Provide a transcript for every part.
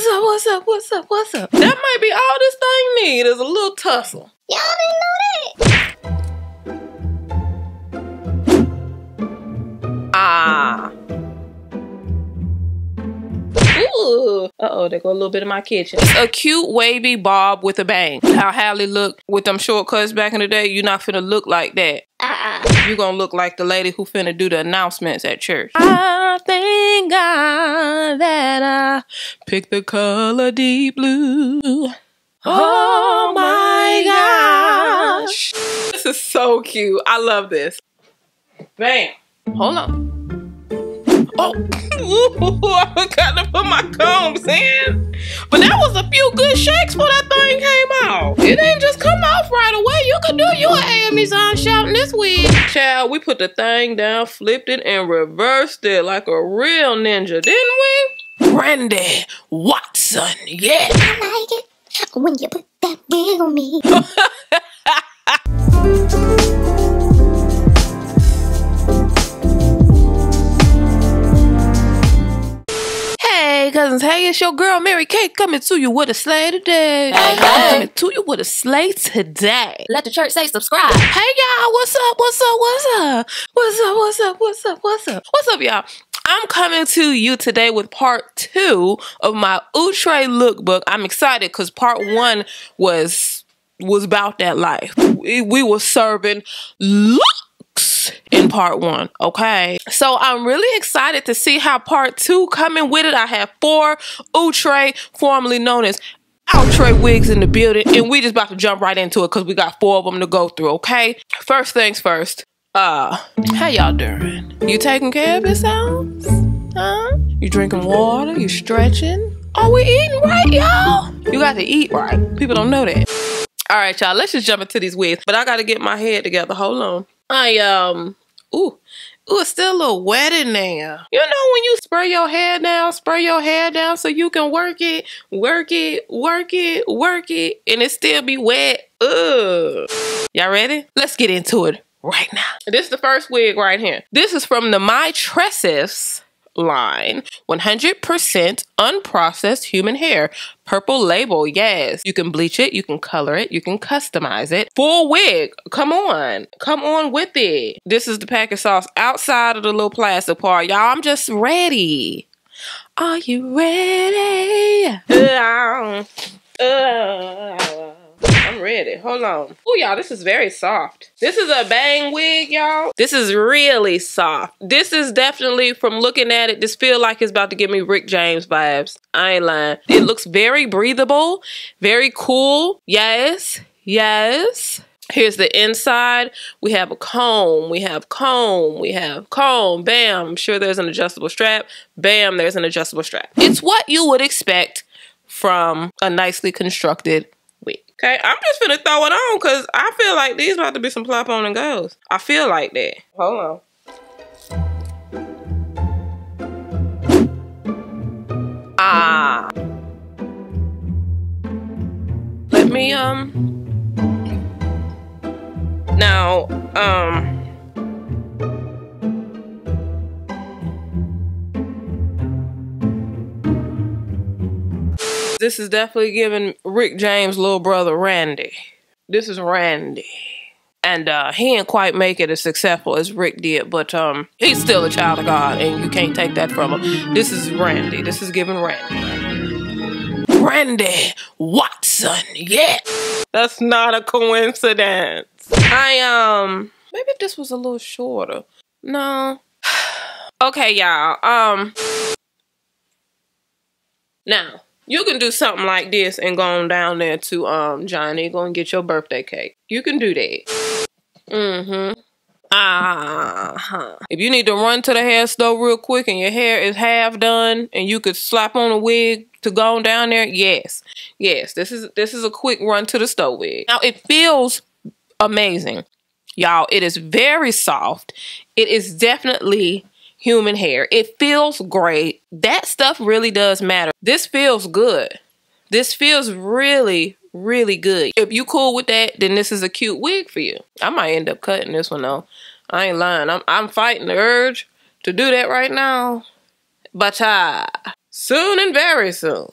What's up? What's up? What's up? What's up? That might be all this thing need is a little tussle. Y'all didn't know that. Ah. Ooh. Uh-oh, there go a little bit of my kitchen. A cute wavy bob with a bang. How Halle looked with them short cuts back in the day, you're not finna look like that. Uh-uh. You gonna look like the lady who finna do the announcements at church. I thank God that I picked the color deep blue. Oh, oh my gosh. This is so cute. I love this. Bam. Hold on. Oh, I forgot to put my combs in. But that was a few good shakes before that thing came out. It didn't just come off right away. You could do you an Amazon shouting this week. Child, we put the thing down, flipped it, and reversed it like a real ninja, didn't we? Randy Watson, yeah. I like it when you put that wig on me. cousins, hey, it's your girl Mary K coming to you with a slay today. Hey, hey. Coming to you with a slay today. Let the church say subscribe. Hey y'all, what's up? What's up? What's up? What's up? What's up? What's up? What's up? What's up, y'all? I'm coming to you today with part two of my Outre lookbook. I'm excited because part one was was about that life. We, we were serving looks in part one. Okay, so I'm really excited to see how part two coming with it. I have four Outre, formerly known as Outre wigs in the building, and we just about to jump right into it because we got four of them to go through. Okay, first things first. Uh, how y'all doing? You taking care of yourselves? Huh? You drinking water? You stretching? Are we eating right, y'all? You got to eat right. People don't know that. All right, y'all. Let's just jump into these wigs. But I got to get my head together. Hold on. I um. Ooh. Ooh, it's still a little wet in there. You know when you spray your hair down, spray your hair down so you can work it, work it, work it, work it, and it still be wet. Ugh. Y'all ready? Let's get into it right now. This is the first wig right here. This is from the My Tresses line. 100% unprocessed human hair. Purple label yes. You can bleach it you can color it you can customize it. Full wig come on come on with it. This is the packet sauce outside of the little plastic part y'all. I'm just ready. Are you ready? Uh, uh, I'm ready. Hold on. Oh, y'all, this is very soft. This is a bang wig, y'all. This is really soft. This is definitely, from looking at it, this feel like it's about to give me Rick James vibes. I ain't lying. It looks very breathable, very cool. Yes, yes. Here's the inside. We have a comb. We have comb. We have comb. Bam. I'm sure there's an adjustable strap. Bam. There's an adjustable strap. It's what you would expect from a nicely constructed. Okay, I'm just gonna throw it on because I feel like these about to be some plop on and goes. I feel like that. Hold on. Ah. Let me um. Now um. This is definitely giving Rick James' little brother Randy. This is Randy. And uh, he didn't quite make it as successful as Rick did, but um, he's still a child of God, and you can't take that from him. This is Randy. This is giving Randy. Randy Watson, yeah. That's not a coincidence. I um, maybe this was a little shorter. No. okay, y'all. Um, now you can do something like this and go on down there to um Johnny, go and get your birthday cake. You can do that. Mm-hmm. Uh-huh. If you need to run to the hair store real quick and your hair is half done and you could slap on a wig to go on down there, yes. Yes, this is this is a quick run to the store wig. Now it feels amazing. Y'all, it is very soft. It is definitely human hair. It feels great. That stuff really does matter. This feels good. This feels really, really good. If you cool with that, then this is a cute wig for you. I might end up cutting this one though. I ain't lying. I'm I'm fighting the urge to do that right now. But uh soon and very soon.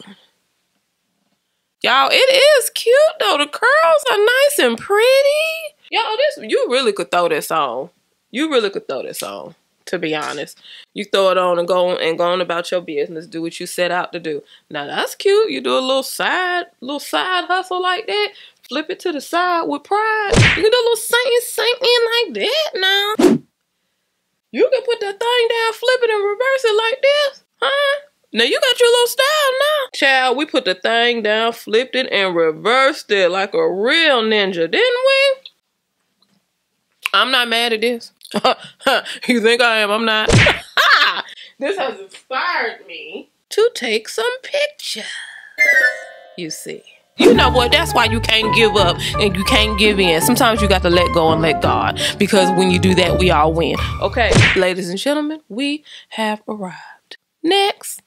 Y'all, it is cute though. The curls are nice and pretty. Y'all, this you really could throw this on. You really could throw this on. To be honest, you throw it on and go on and go on about your business. Do what you set out to do. Now that's cute. You do a little side, little side hustle like that. Flip it to the side with pride. You can do a little sink, sink in like that now. You can put that thing down, flip it, and reverse it like this, huh? Now you got your little style now. Child, we put the thing down, flipped it, and reversed it like a real ninja, didn't we? I'm not mad at this. you think I am? I'm not. this has inspired me to take some pictures. You see. You know what? That's why you can't give up and you can't give in. Sometimes you got to let go and let God because when you do that, we all win. Okay, ladies and gentlemen, we have arrived. Next,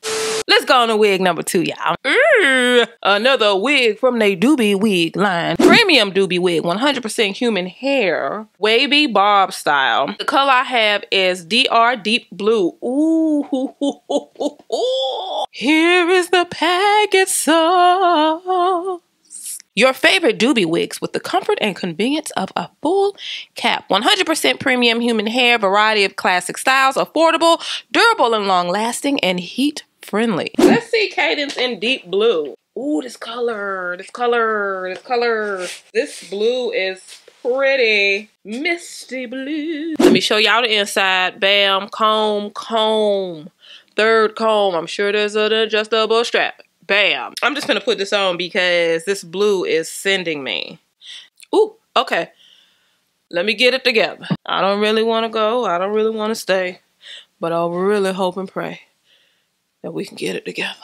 let's go on to wig number two, y'all. Mm, another wig from the Duby Wig line. Premium Duby Wig, 100% human hair, wavy bob style. The color I have is DR Deep Blue. Ooh, here is the packet sauce. Your favorite duby wigs with the comfort and convenience of a full cap. 100% premium human hair, variety of classic styles, affordable, durable and long lasting, and heat friendly. Let's see Kadence in deep blue. Ooh, this color, this color, this color. This blue is pretty. Misty blue. Let me show y'all the inside. Bam, comb, comb. Third comb. I'm sure there's an adjustable strap. Bam. I'm just gonna put this on because this blue is sending me. Ooh, okay. Let me get it together. I don't really want to go. I don't really want to stay. But I really hope and pray that we can get it together.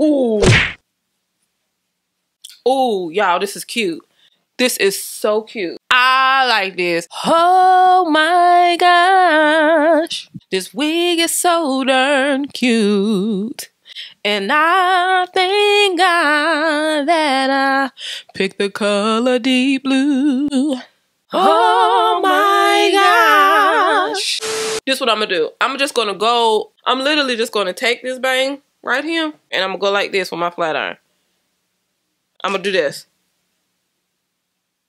Ooh. Ooh, y'all, this is cute. This is so cute. I like this. Oh my gosh. This wig is so darn cute. And I thank God that I picked the color deep blue. Oh, oh my gosh. This what I'm gonna do. I'm just gonna go, I'm literally just gonna take this bang right here and I'm gonna go like this with my flat iron. I'm gonna do this.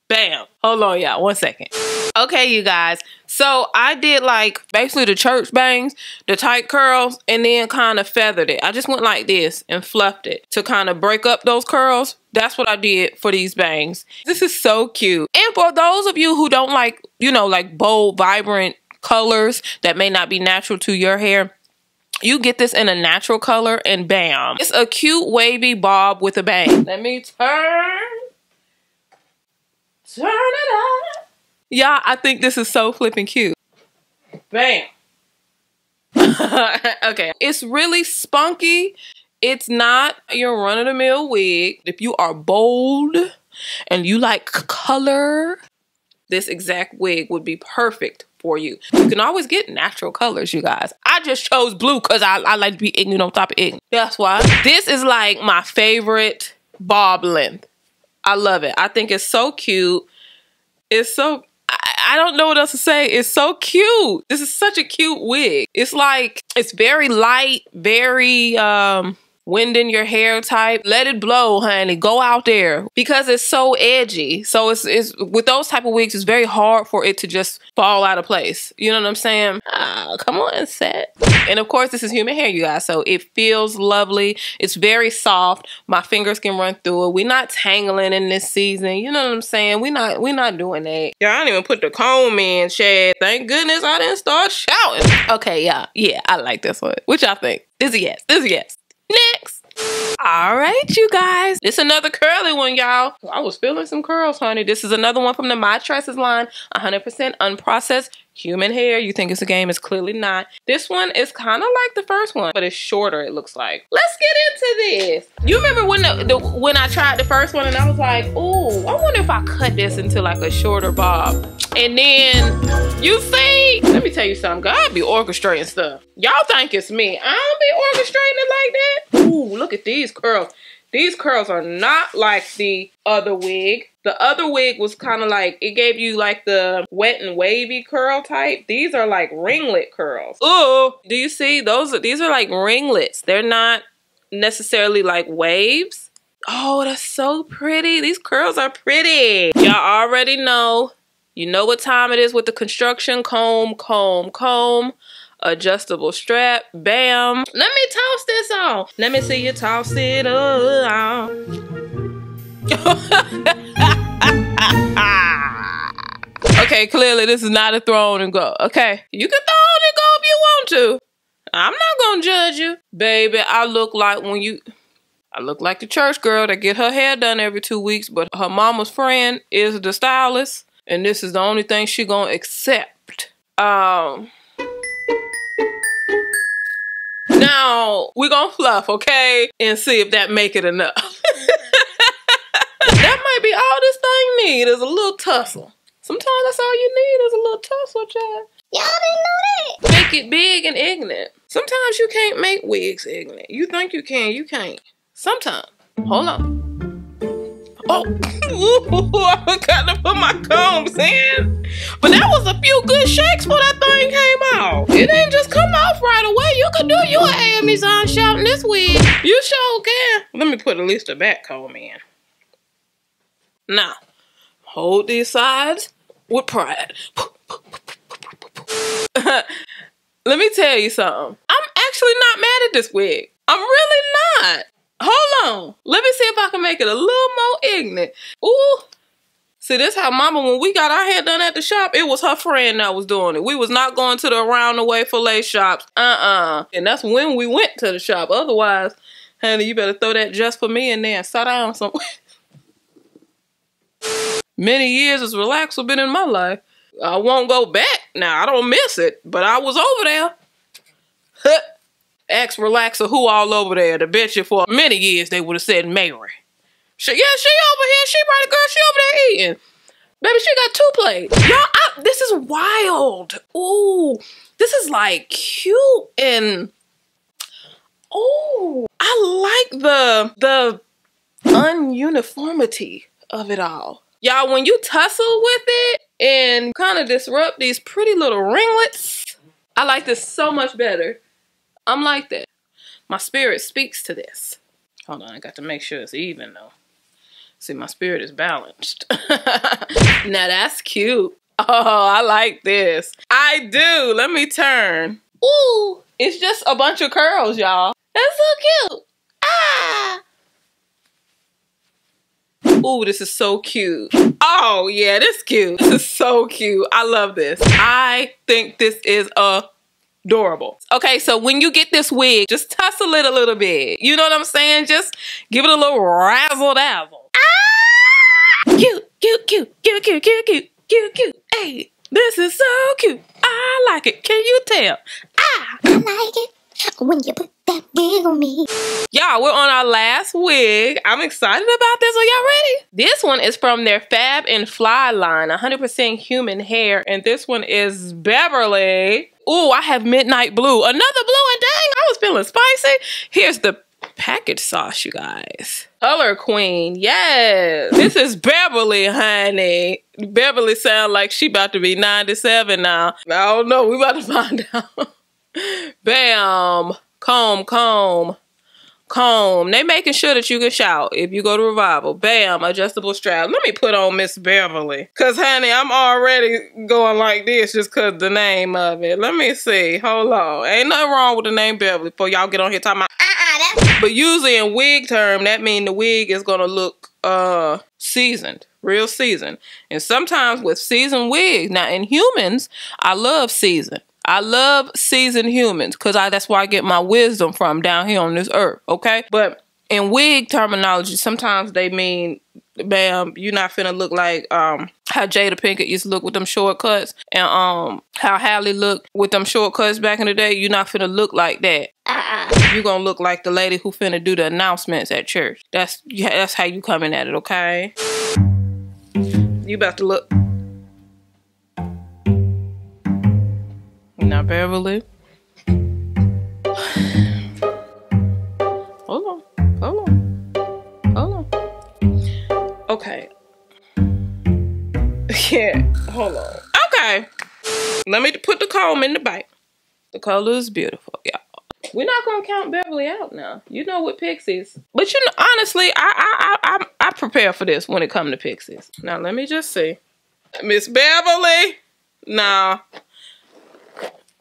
Bam. Hold on, y'all. One second. Okay, you guys. So I did like basically the church bangs, the tight curls, and then kind of feathered it. I just went like this and fluffed it to kind of break up those curls. That's what I did for these bangs. This is so cute. And for those of you who don't like, you know, like bold, vibrant colors that may not be natural to your hair, you get this in a natural color and bam. It's a cute wavy bob with a bang. Let me turn. Turn it up. Y'all, I think this is so flipping cute. Bam. okay. It's really spunky. It's not your run-of-the-mill wig. If you are bold and you like color, this exact wig would be perfect for you. You can always get natural colors, you guys. I just chose blue because I, I like to be ignorant on top of ignorant. That's why. This is like my favorite bob length. I love it. I think it's so cute. It's so I don't know what else to say. It's so cute. This is such a cute wig. It's like it's very light, very um wind in your hair type. Let it blow, honey. Go out there because it's so edgy. So it's it's with those type of wigs, it's very hard for it to just fall out of place. You know what I'm saying? Ah, come on, set. And of course, this is human hair, you guys. So it feels lovely. It's very soft. My fingers can run through it. We're not tangling in this season. You know what I'm saying? We're not we're not doing that. I didn't even put the comb in, Chad. Thank goodness I didn't start shouting. Okay, yeah, yeah, I like this one. Which I think? This is yes. This is yes. Next. All right, you guys. This another curly one, y'all. I was feeling some curls, honey. This is another one from the My Tresses line. 100% unprocessed human hair. You think it's a game, it's clearly not. This one is kind of like the first one, but it's shorter, it looks like. Let's get into this. You remember when the, the when I tried the first one and I was like, ooh, I wonder if I cut this into like a shorter bob. And then, you see, let me tell you something. God be orchestrating stuff. Y'all think it's me. I don't be orchestrating it like that. Ooh, look at these curls. These curls are not like the other wig. The other wig was kind of like, it gave you like the wet and wavy curl type. These are like ringlet curls. Oh, do you see? Those are, these are like ringlets. They're not necessarily like waves. Oh, that's so pretty. These curls are pretty. Y'all already know. You know what time it is with the construction comb, comb, comb, adjustable strap. Bam. Let me toss this on. Let me see you toss it on. okay, clearly this is not a throw and go. Okay, you can throw and go if you want to. I'm not gonna judge you, baby. I look like when you. I look like the church girl that get her hair done every two weeks, but her mama's friend is the stylist, and this is the only thing she gonna accept. Um. Now we're gonna fluff, okay, and see if that make it enough. that might be all this thing need is a little tussle. Sometimes that's all you need is a little tussle, child. Y'all didn't know that. Make it big and ignorant. Sometimes you can't make wigs ignorant. You think you can, you can't. Sometimes. Hold on. Oh, I forgot to put my combs in. But that was a few good shakes before that thing came out. It didn't just come off right away. You could do you an Amazon shouting this wig. You sure can. Let me put at least a back comb in. Now, hold these sides with pride. Let me tell you something. I'm actually not mad at this wig. I'm really not. Hold on. Let me see if I can make it a little more ignorant. Ooh. See, this how mama, when we got our hair done at the shop, it was her friend that was doing it. We was not going to the around the way fillet shops. Uh-uh. And that's when we went to the shop. Otherwise, honey, you better throw that just for me in there and sit down somewhere. Many years as have been in my life. I won't go back now. I don't miss it, but I was over there. Ex relaxer who all over there to bet you for many years they would have said Mary. She, yeah, she over here. She right, girl. She over there eating. Baby, she got two plates. Y'all, this is wild. Ooh, this is like cute and oh, I like the the ununiformity of it all. Y'all, when you tussle with it and kind of disrupt these pretty little ringlets, I like this so much better. I'm like that. My spirit speaks to this. Hold on, I got to make sure it's even though. See, my spirit is balanced. now that's cute. Oh, I like this. I do. Let me turn. Ooh, it's just a bunch of curls, y'all. That's so cute. Ah. Ooh, this is so cute. Oh, yeah, this cute. This is so cute. I love this. I think this is adorable. Okay, so when you get this wig, just tussle it a little bit. You know what I'm saying? Just give it a little razzle dazzle. Ah! Cute, cute, cute, cute, cute, cute, cute, cute, cute. Hey, this is so cute. I like it. Can you tell? Ah! I like it when you put that wig on me. Y'all, we're on our last wig. I'm excited about this. Are y'all ready? This one is from their Fab and Fly line, 100% human hair. And this one is Beverly. Ooh, I have Midnight Blue. Another blue, and dang, I was feeling spicy. Here's the package sauce, you guys. Color Queen, yes. This is Beverly, honey. Beverly sound like she about to be 97 now. I don't know. We about to find out. Bam. Comb, comb, comb. They making sure that you can shout if you go to revival. Bam. Adjustable strap. Let me put on Miss Beverly. Cause honey, I'm already going like this just cause the name of it. Let me see. Hold on. Ain't nothing wrong with the name Beverly before y'all get on here talking about Uh-uh, but usually in wig term, that mean the wig is gonna look uh seasoned, real seasoned. And sometimes with seasoned wigs, now in humans, I love seasoned. I love seasoned humans because I that's where I get my wisdom from down here on this earth. Okay, but in wig terminology, sometimes they mean, bam, you're not finna look like um how Jada Pinkett used to look with them shortcuts, and um how Halle looked with them shortcuts back in the day. You're not finna look like that. uh-uh. You gonna look like the lady who finna do the announcements at church. That's yeah, that's how you coming at it, okay? You about to look. Now, Beverly. Mm. Eh? Hold on. Hold on. Hold on. Okay. Yeah. Hold on. Okay. Let me put the comb in the bite. The color is beautiful, y'all. We're not gonna count Beverly out now. You know what Pixies. But you know, honestly, I I I I, I prepare for this when it comes to Pixies. Now let me just see. Miss Beverly. Nah.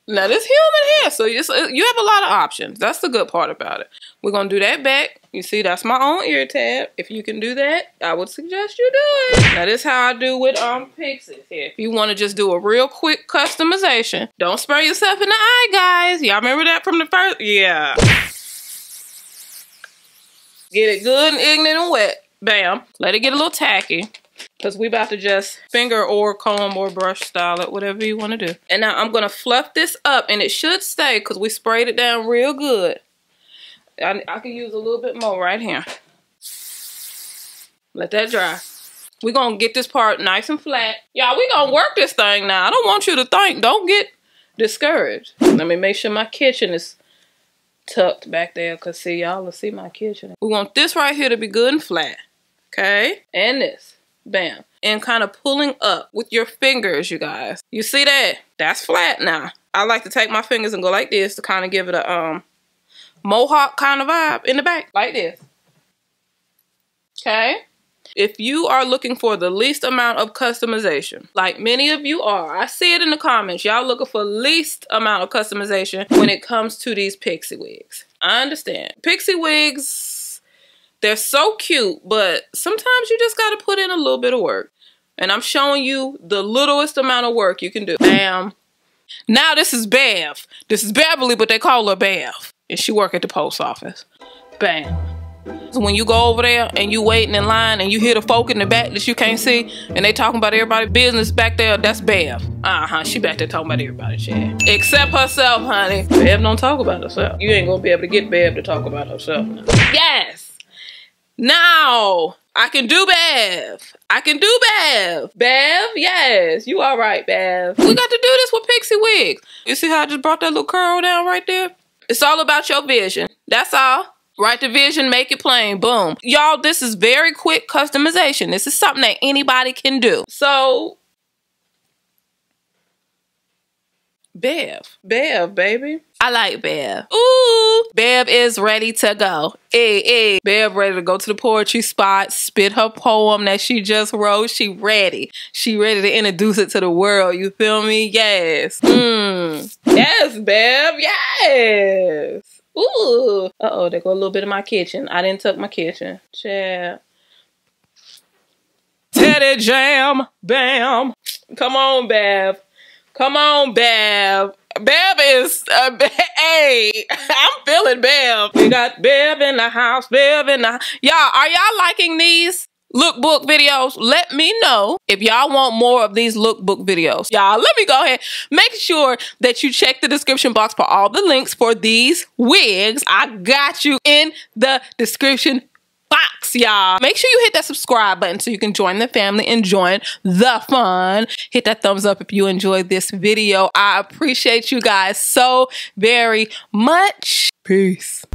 Now this human hair, so you, you have a lot of options. That's the good part about it. We're gonna do that back. You see, that's my own ear tab. If you can do that, I would suggest you do it. Now this how I do with um Pixies here. If you want to just do a real quick customization, don't spray yourself in the eye, guys. Y'all remember that from the first? Yeah. Get it good and ignorant and wet. Bam. Let it get a little tacky. Because we about to just finger or comb or brush style it, whatever you want to do. And now I'm going to fluff this up and it should stay because we sprayed it down real good. I, I could use a little bit more right here. Let that dry. We're going to get this part nice and flat. Y'all, we going to work this thing now. I don't want you to think. Don't get discouraged. Let me make sure my kitchen is tucked back there because see, y'all will see my kitchen. We want this right here to be good and flat. Okay? And this. Bam. And kind of pulling up with your fingers, you guys. You see that? That's flat now. I like to take my fingers and go like this to kind of give it a um mohawk kind of vibe in the back. Like this. Okay? If you are looking for the least amount of customization, like many of you are, I see it in the comments. Y'all looking for least amount of customization when it comes to these pixie wigs. I understand. Pixie wigs they're so cute, but sometimes you just got to put in a little bit of work. And I'm showing you the littlest amount of work you can do. Bam. Now this is Bev. This is Beverly, but they call her Bev. And she work at the post office. Bam. So when you go over there and you waiting in line and you hear the folk in the back that you can't see and they talking about everybody's business back there, that's Bev. Uh-huh, she back there talking about everybody shit. Except herself, honey. Bev don't talk about herself. You ain't gonna be able to get Bev to talk about herself now. Yes! Now I can do Bev. I can do Bev. Bev, yes, you all right, Bev. We got to do this with pixie wigs. You see how I just brought that little curl down right there? It's all about your vision. That's all. Write the vision, make it plain. Boom. Y'all, this is very quick customization. This is something that anybody can do. So Bev. Bev, baby. I like Bev. Ooh, Bev is ready to go. Hey, hey. Bev ready to go to the poetry spot, spit her poem that she just wrote. She ready. She ready to introduce it to the world. You feel me? Yes. Mmm. Yes, Bev. Yes. Ooh. Uh-oh, there go a little bit of my kitchen. I didn't tuck my kitchen. Chat. Teddy Jam. Bam. Come on, Bev. Come on, Bev. Bev is, uh, hey, I'm feeling Bev. We got Bev in the house, Bev in the, y'all, are y'all liking these lookbook videos? Let me know if y'all want more of these lookbook videos. Y'all, let me go ahead. Make sure that you check the description box for all the links for these wigs. I got you in the description y'all. Make sure you hit that subscribe button so you can join the family and join the fun. Hit that thumbs up if you enjoyed this video. I appreciate you guys so very much. Peace.